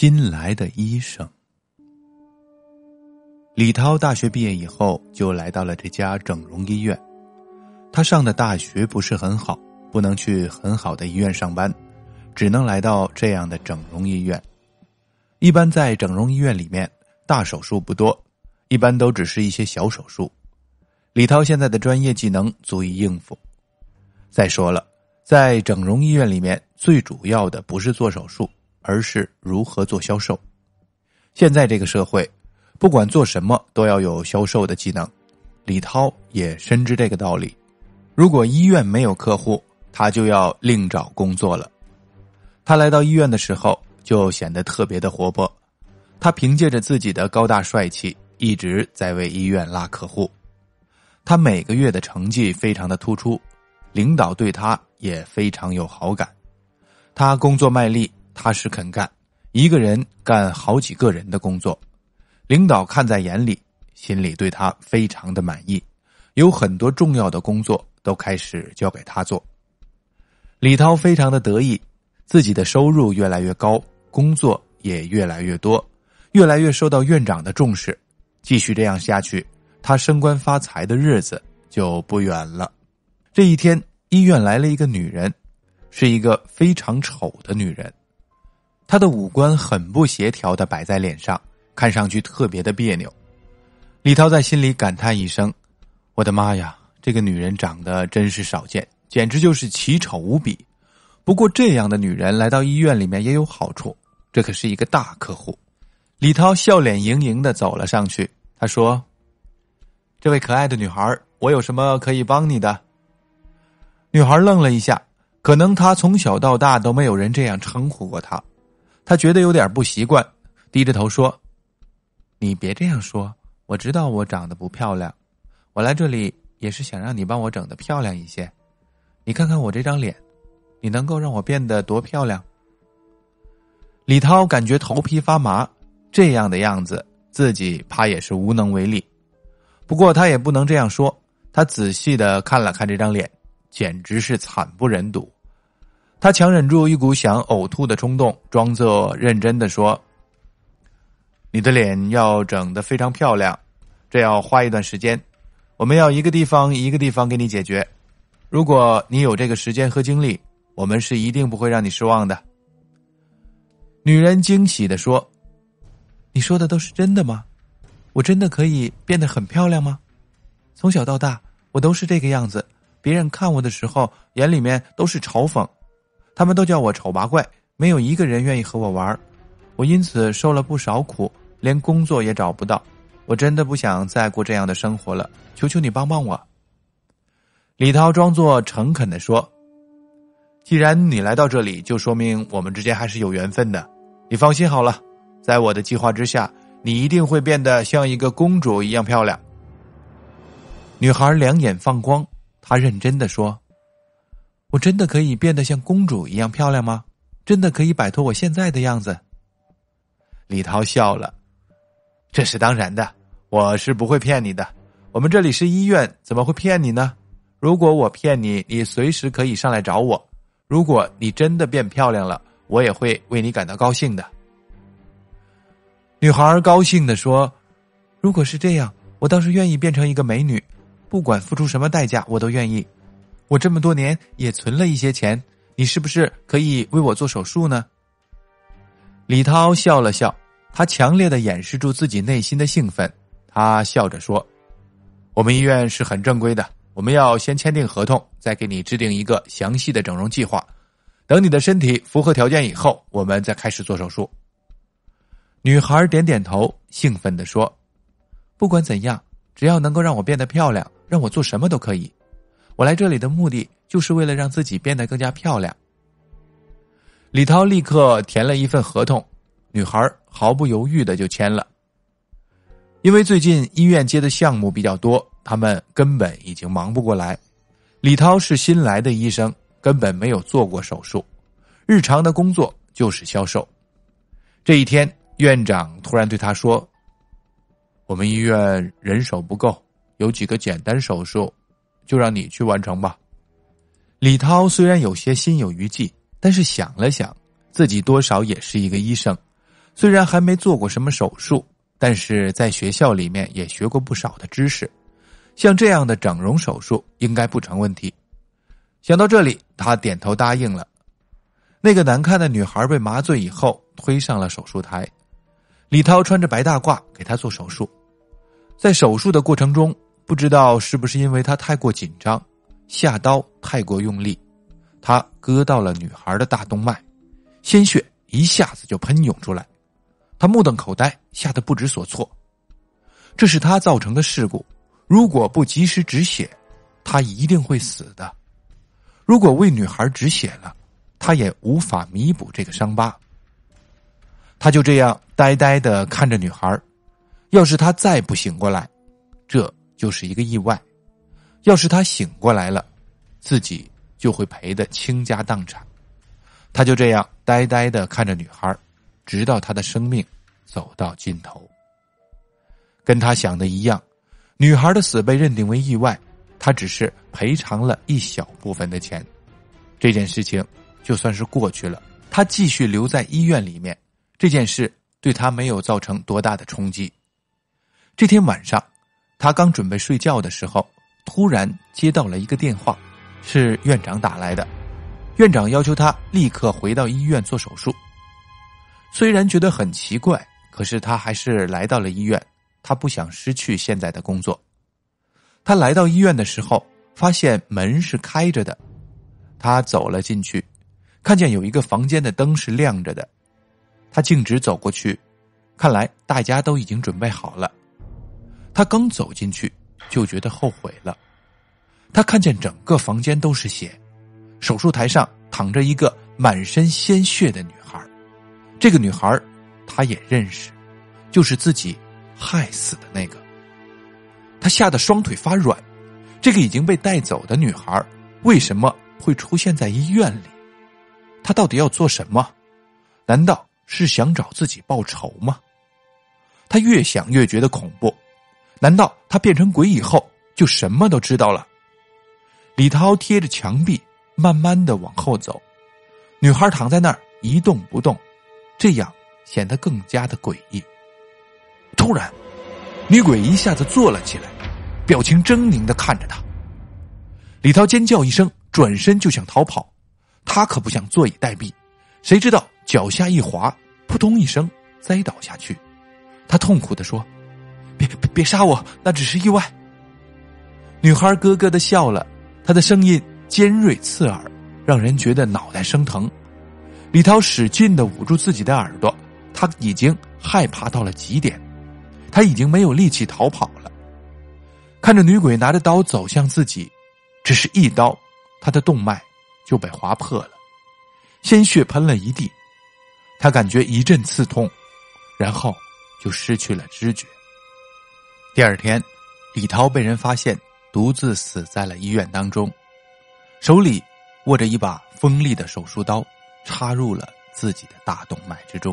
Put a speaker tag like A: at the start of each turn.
A: 新来的医生。李涛大学毕业以后就来到了这家整容医院。他上的大学不是很好，不能去很好的医院上班，只能来到这样的整容医院。一般在整容医院里面，大手术不多，一般都只是一些小手术。李涛现在的专业技能足以应付。再说了，在整容医院里面，最主要的不是做手术，而是如何做销售。现在这个社会。不管做什么都要有销售的技能，李涛也深知这个道理。如果医院没有客户，他就要另找工作了。他来到医院的时候就显得特别的活泼，他凭借着自己的高大帅气，一直在为医院拉客户。他每个月的成绩非常的突出，领导对他也非常有好感。他工作卖力，踏实肯干，一个人干好几个人的工作。领导看在眼里，心里对他非常的满意，有很多重要的工作都开始交给他做。李涛非常的得意，自己的收入越来越高，工作也越来越多，越来越受到院长的重视。继续这样下去，他升官发财的日子就不远了。这一天，医院来了一个女人，是一个非常丑的女人，她的五官很不协调的摆在脸上。看上去特别的别扭，李涛在心里感叹一声：“我的妈呀，这个女人长得真是少见，简直就是奇丑无比。”不过，这样的女人来到医院里面也有好处，这可是一个大客户。李涛笑脸盈盈的走了上去，他说：“这位可爱的女孩，我有什么可以帮你的？”女孩愣了一下，可能她从小到大都没有人这样称呼过她，他觉得有点不习惯，低着头说。你别这样说，我知道我长得不漂亮，我来这里也是想让你帮我整的漂亮一些。你看看我这张脸，你能够让我变得多漂亮？李涛感觉头皮发麻，这样的样子自己怕也是无能为力。不过他也不能这样说，他仔细的看了看这张脸，简直是惨不忍睹。他强忍住一股想呕吐的冲动，装作认真的说。你的脸要整得非常漂亮，这要花一段时间。我们要一个地方一个地方给你解决。如果你有这个时间和精力，我们是一定不会让你失望的。女人惊喜的说：“你说的都是真的吗？我真的可以变得很漂亮吗？从小到大，我都是这个样子。别人看我的时候，眼里面都是嘲讽，他们都叫我丑八怪，没有一个人愿意和我玩。我因此受了不少苦。”连工作也找不到，我真的不想再过这样的生活了。求求你帮帮我。李涛装作诚恳的说：“既然你来到这里，就说明我们之间还是有缘分的。你放心好了，在我的计划之下，你一定会变得像一个公主一样漂亮。”女孩两眼放光，她认真的说：“我真的可以变得像公主一样漂亮吗？真的可以摆脱我现在的样子？”李涛笑了。这是当然的，我是不会骗你的。我们这里是医院，怎么会骗你呢？如果我骗你，你随时可以上来找我。如果你真的变漂亮了，我也会为你感到高兴的。女孩高兴的说：“如果是这样，我倒是愿意变成一个美女，不管付出什么代价，我都愿意。我这么多年也存了一些钱，你是不是可以为我做手术呢？”李涛笑了笑。他强烈的掩饰住自己内心的兴奋，他笑着说：“我们医院是很正规的，我们要先签订合同，再给你制定一个详细的整容计划。等你的身体符合条件以后，我们再开始做手术。”女孩点点头，兴奋的说：“不管怎样，只要能够让我变得漂亮，让我做什么都可以。我来这里的目的就是为了让自己变得更加漂亮。”李涛立刻填了一份合同。女孩毫不犹豫的就签了，因为最近医院接的项目比较多，他们根本已经忙不过来。李涛是新来的医生，根本没有做过手术，日常的工作就是销售。这一天，院长突然对他说：“我们医院人手不够，有几个简单手术，就让你去完成吧。”李涛虽然有些心有余悸，但是想了想，自己多少也是一个医生。虽然还没做过什么手术，但是在学校里面也学过不少的知识，像这样的整容手术应该不成问题。想到这里，他点头答应了。那个难看的女孩被麻醉以后推上了手术台，李涛穿着白大褂给她做手术。在手术的过程中，不知道是不是因为他太过紧张，下刀太过用力，他割到了女孩的大动脉，鲜血一下子就喷涌出来。他目瞪口呆，吓得不知所措。这是他造成的事故，如果不及时止血，他一定会死的。如果为女孩止血了，他也无法弥补这个伤疤。他就这样呆呆的看着女孩，要是他再不醒过来，这就是一个意外；要是他醒过来了，自己就会赔得倾家荡产。他就这样呆呆的看着女孩，直到她的生命走到尽头。跟他想的一样，女孩的死被认定为意外，他只是赔偿了一小部分的钱，这件事情。就算是过去了，他继续留在医院里面，这件事对他没有造成多大的冲击。这天晚上，他刚准备睡觉的时候，突然接到了一个电话，是院长打来的。院长要求他立刻回到医院做手术。虽然觉得很奇怪，可是他还是来到了医院。他不想失去现在的工作。他来到医院的时候，发现门是开着的，他走了进去。看见有一个房间的灯是亮着的，他径直走过去，看来大家都已经准备好了。他刚走进去，就觉得后悔了。他看见整个房间都是血，手术台上躺着一个满身鲜血的女孩。这个女孩，他也认识，就是自己害死的那个。他吓得双腿发软。这个已经被带走的女孩，为什么会出现在医院里？他到底要做什么？难道是想找自己报仇吗？他越想越觉得恐怖。难道他变成鬼以后就什么都知道了？李涛贴着墙壁，慢慢的往后走。女孩躺在那儿一动不动，这样显得更加的诡异。突然，女鬼一下子坐了起来，表情狰狞的看着他。李涛尖叫一声，转身就想逃跑。他可不想坐以待毙，谁知道脚下一滑，扑通一声栽倒下去。他痛苦的说：“别杀我，那只是意外。”女孩咯咯的笑了，她的声音尖锐刺耳，让人觉得脑袋生疼。李涛使劲的捂住自己的耳朵，他已经害怕到了极点，他已经没有力气逃跑了。看着女鬼拿着刀走向自己，只是一刀，他的动脉。就被划破了，鲜血喷了一地，他感觉一阵刺痛，然后就失去了知觉。第二天，李涛被人发现独自死在了医院当中，手里握着一把锋利的手术刀，插入了自己的大动脉之中。